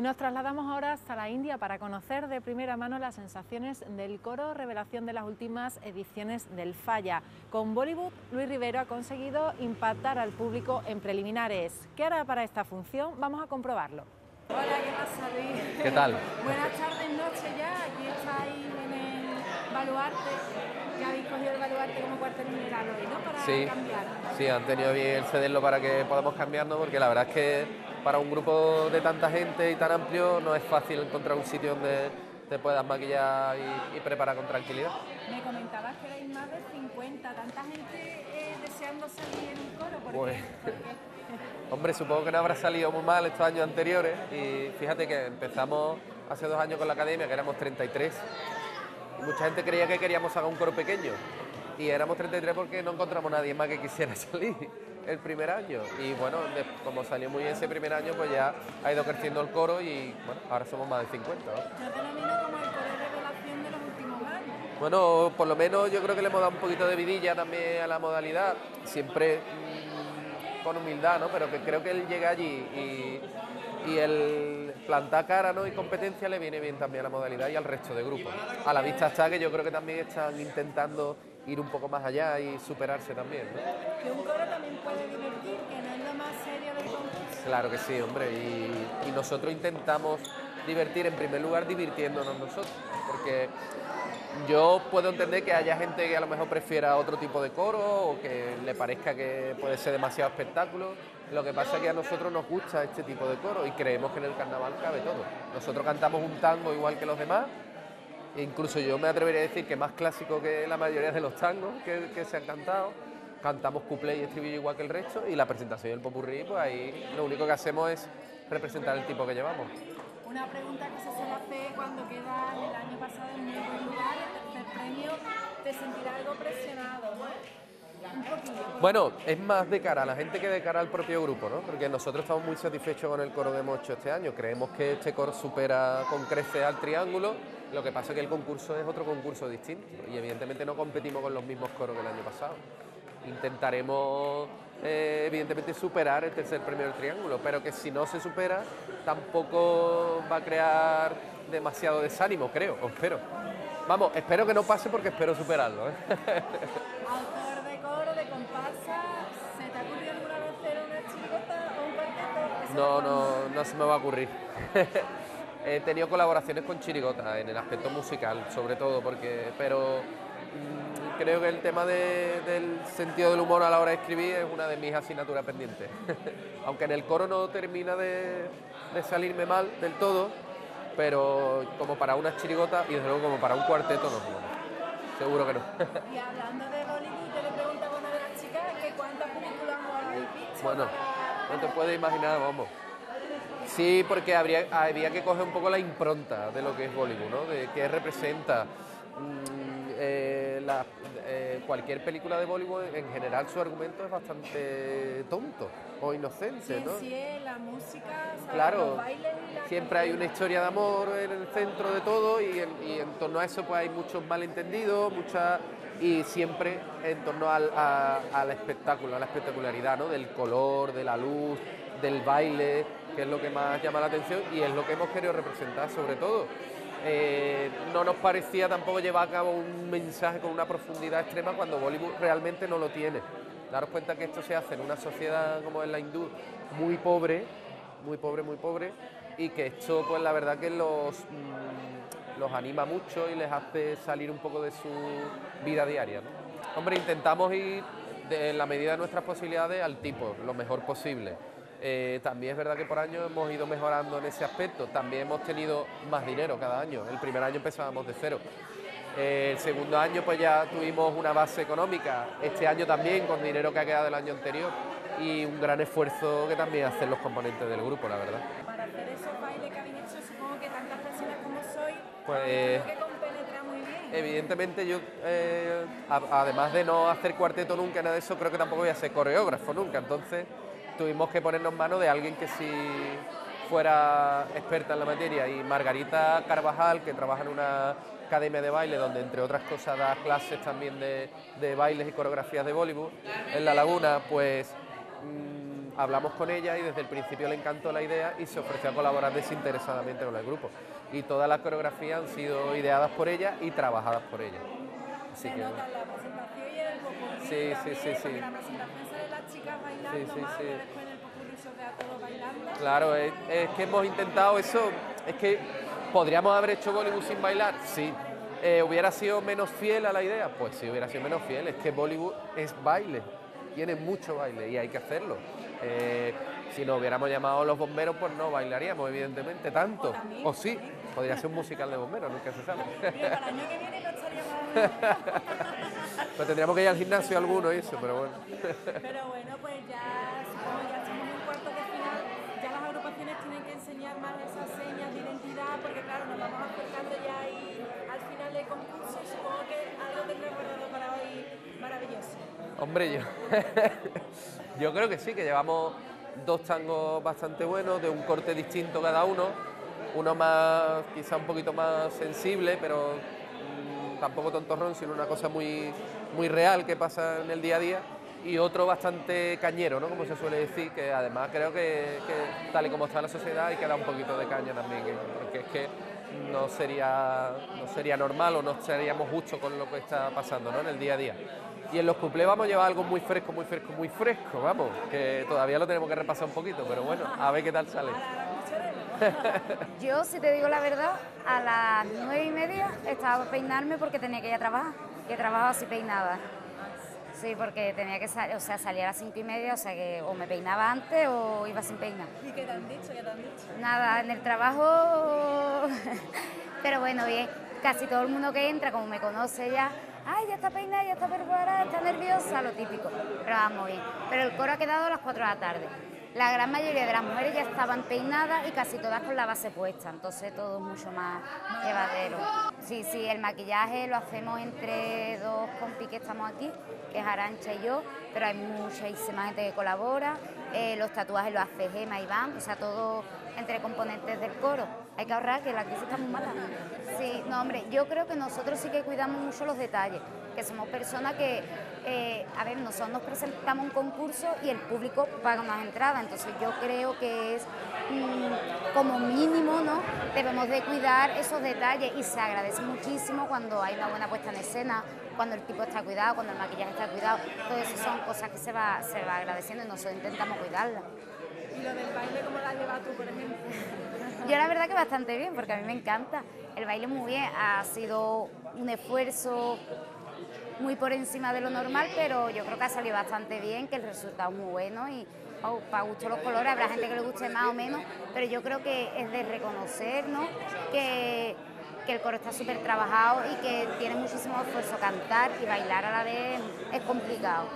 Y nos trasladamos ahora hasta la India para conocer de primera mano las sensaciones del coro revelación de las últimas ediciones del Falla. Con Bollywood, Luis Rivero ha conseguido impactar al público en preliminares. ¿Qué hará para esta función? Vamos a comprobarlo. Hola, ¿qué pasa Luis? ¿Qué tal? Buenas tardes, noche ya. Aquí estáis en el baluarte que habéis cogido el baluarte como cuartel mineral hoy, ¿no? Para sí, cambiar. Sí, han tenido bien cederlo para que podamos cambiarnos, porque la verdad es que para un grupo de tanta gente y tan amplio no es fácil encontrar un sitio donde te puedas maquillar y, preparar con tranquilidad. Me comentabas que erais más de 50, tanta gente eh, deseando salir en un coro. ¿por pues, qué? hombre, supongo que no habrá salido muy mal estos años anteriores y fíjate que empezamos hace dos años con la academia, que éramos 33 mucha gente creía que queríamos hacer un coro pequeño y éramos 33 porque no encontramos nadie más que quisiera salir el primer año y bueno, como salió muy bien ese primer año pues ya ha ido creciendo el coro y bueno, ahora somos más de 50. ¿no? como el coro de revelación de los últimos años? Bueno, por lo menos yo creo que le hemos dado un poquito de vidilla también a la modalidad, siempre mm, con humildad, ¿no? pero que creo que él llega allí y y el plantar cara ¿no? y competencia le viene bien también a la modalidad y al resto de grupos. A la vista está que yo creo que también están intentando ir un poco más allá y superarse también. ¿no? Que un coro también puede divertir, que no es lo más serio del concurso. Claro que sí, hombre, y, y nosotros intentamos divertir en primer lugar divirtiéndonos nosotros, porque yo puedo entender que haya gente que a lo mejor prefiera otro tipo de coro o que le parezca que puede ser demasiado espectáculo. Lo que pasa es que a nosotros nos gusta este tipo de coro y creemos que en el carnaval cabe todo. Nosotros cantamos un tango igual que los demás, incluso yo me atrevería a decir que más clásico que la mayoría de los tangos que, se han cantado. Cantamos cuplé y estribillo igual que el resto y la presentación del popurrí, pues ahí lo único que hacemos es representar el tipo que llevamos. Una pregunta que se suele hacer cuando queda el año pasado en buen lugar, el tercer premio, te sentirás algo presionado, ¿no? Bueno, es más de cara a la gente que de cara al propio grupo, ¿no? Porque nosotros estamos muy satisfechos con el coro que hemos hecho este año. Creemos que este coro supera con crece al triángulo. Lo que pasa es que el concurso es otro concurso distinto y evidentemente no competimos con los mismos coros que el año pasado. Intentaremos eh, evidentemente superar el tercer premio del triángulo, pero que si no se supera tampoco va a crear demasiado desánimo, creo, o espero. Vamos, espero que no pase porque espero superarlo. ¿eh? No, no, no se me va a ocurrir. He tenido colaboraciones con chirigotas en el aspecto musical, sobre todo, porque, pero creo que el tema del sentido del humor a la hora de escribir es una de mis asignaturas pendientes. Aunque en el coro no termina de, salirme mal del todo, pero como para una chirigota y desde luego como para un cuarteto no. Seguro que no. y hablando de Bollywood, yo le preguntaba a una de las chicas que cuántas películas habéis visto. Bueno, no te puedes imaginar, vamos. Sí, porque habría, había que coger un poco la impronta de lo que es Bollywood, ¿no? De qué representa. Mm, eh, eh, cualquier película de Bollywood, en general su argumento es bastante tonto o inocente, ¿no? Sí, la música, claro, siempre hay una historia de amor en el centro de todo y en, torno a eso pues hay muchos malentendidos, muchas y siempre en torno al, al espectáculo, a la espectacularidad, ¿no? Del color, de la luz, del baile, que es lo que más llama la atención y es lo que hemos querido representar sobre todo. Eh, no nos parecía tampoco llevar a cabo un mensaje con una profundidad extrema cuando Bollywood realmente no lo tiene. Daros cuenta que esto se hace en una sociedad como es la hindú muy pobre, muy pobre, muy pobre, y que esto pues la verdad que los, mm, los anima mucho y les hace salir un poco de su vida diaria. Hombre, intentamos ir de la medida de nuestras posibilidades al tipo, lo mejor posible eh, también es verdad que por año hemos ido mejorando en ese aspecto. También hemos tenido más dinero cada año. El primer año empezábamos de cero. Eh, el segundo año pues ya tuvimos una base económica. Este año también con dinero que ha quedado del año anterior y un gran esfuerzo que también hacen los componentes del grupo, la verdad. Para hacer esos bailes que habéis hecho, supongo que tantas personas como pues, que compenetra muy bien. Evidentemente yo, eh, además de no hacer cuarteto nunca, nada de eso, creo que tampoco voy a ser coreógrafo nunca. Entonces tuvimos que ponernos mano de alguien que sí fuera experta en la materia y Margarita Carvajal, que trabaja en una academia de baile donde entre otras cosas da clases también de, bailes y coreografías de Bollywood en La Laguna, pues mm, hablamos con ella y desde el principio le encantó la idea y se ofreció a colaborar desinteresadamente con el grupo. Y todas las coreografías han sido ideadas por ella y trabajadas por ella. Así se que, nota la presentación y el popurrí sí, sí, sí, sí. La presentación sale las chicas bailando sí, sí, más, sí. después en el popurrí se ve a todos bailando. Claro, es, es que hemos intentado eso, es que podríamos haber hecho Bollywood sin bailar, sí, eh, ¿Hubiera sido menos fiel a la idea? Pues sí, hubiera sido menos fiel. Es que Bollywood es baile, tiene mucho baile y hay que hacerlo. Eh, si nos hubiéramos llamado los bomberos, pues no bailaríamos, evidentemente, tanto. O, sí, podría ser un musical de bomberos, nunca se sabe. para el año que viene no pues tendríamos que ir al gimnasio alguno y eso, pero bueno. pero bueno, pues ya supongo ya estamos en un cuarto de final, ya las agrupaciones tienen que enseñar más esas señas de identidad, porque claro, nos vamos acercando ya y al final del concurso y supongo que algo tendré guardado para hoy maravilloso. Hombre, yo, yo creo que sí, que llevamos dos tangos bastante buenos, de un corte distinto cada uno, uno más, quizá un poquito más sensible, pero mm, tampoco tontorrón, sino una cosa muy, muy real que pasa en el día a día, y otro bastante cañero, ¿no? como se suele decir, que además creo que, tal y como está la sociedad hay que dar un poquito de caña también, porque es que no sería, no sería normal o no seríamos justos con lo que está pasando ¿no? en el día a día. Y en los cuplés vamos a llevar algo muy fresco, muy fresco, muy fresco, vamos, que todavía lo tenemos que repasar un poquito, pero bueno, a ver qué tal sale. Yo, si te digo la verdad, a las nueve y media estaba a peinarme porque tenía que ir a trabajar, que trabajaba así peinada. Sí, porque tenía que salir, o sea, salía a las cinco y media, o sea que o me peinaba antes o iba sin peinar. ¿Y qué te han dicho? ¿Qué te han dicho? Nada, en el trabajo, pero bueno, bien, casi todo el mundo que entra, como me conoce ya, ay, ya está peinada, ya está perforada, está nerviosa, lo típico. Pero vamos bien. Pero el coro ha quedado a las 4 de la tarde. La gran mayoría de las mujeres ya estaban peinadas y casi todas con la base puesta, entonces todo es mucho más llevadero. Sí, sí, el maquillaje lo hacemos entre dos compis que estamos aquí, que es Arancha y yo, pero hay muchísima gente que colabora. Eh, los tatuajes los hace Gema y Iván, o sea, todo entre componentes del coro. Hay que ahorrar, que la crisis está muy mala. Sí, no, hombre, yo creo que nosotros sí que cuidamos mucho los detalles, que somos personas que, eh, a ver, nosotros nos presentamos un concurso y el público paga más entradas, entonces yo creo que es mm, como mínimo, ¿no? Debemos de cuidar esos detalles y se agradece muchísimo cuando hay una buena puesta en escena, cuando el tipo está cuidado, cuando el maquillaje está cuidado, todo eso son cosas que se va, se va agradeciendo y nosotros intentamos cuidarlas. ¿Y lo del baile cómo la llevas tú, por ejemplo? Yo la verdad que bastante bien, porque a mí me encanta. El baile muy bien, ha sido un esfuerzo muy por encima de lo normal, pero yo creo que ha salido bastante bien, que el resultado es muy bueno y oh, para gusto los colores, habrá gente que le guste más o menos, pero yo creo que es de reconocer ¿no? que, que el coro está súper trabajado y que tiene muchísimo esfuerzo cantar y bailar a la vez es complicado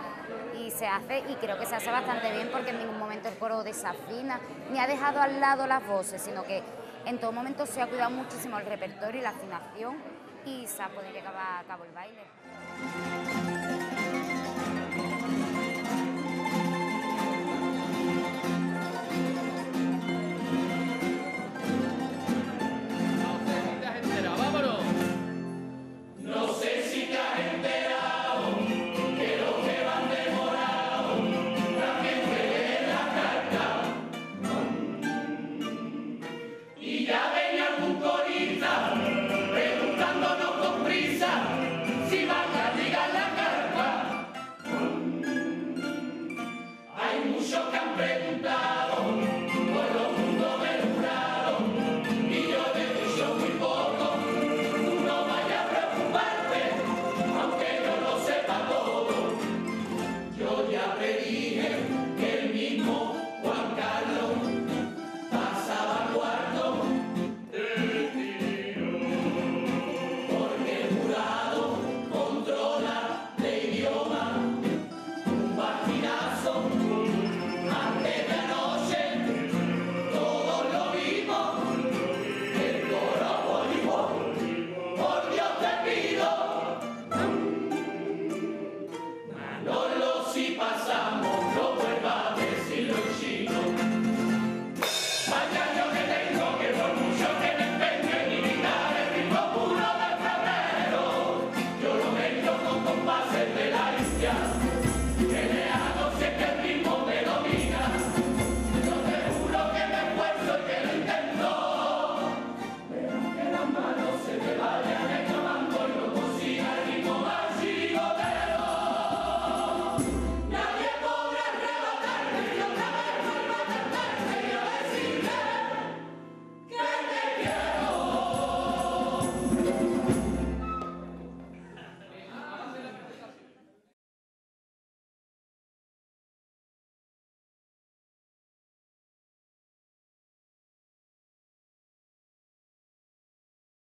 y se hace y creo que se hace bastante bien porque en ningún momento el coro desafina ni ha dejado al lado las voces, sino que en todo momento se ha cuidado muchísimo el repertorio y la afinación y se llevar a cabo el baile.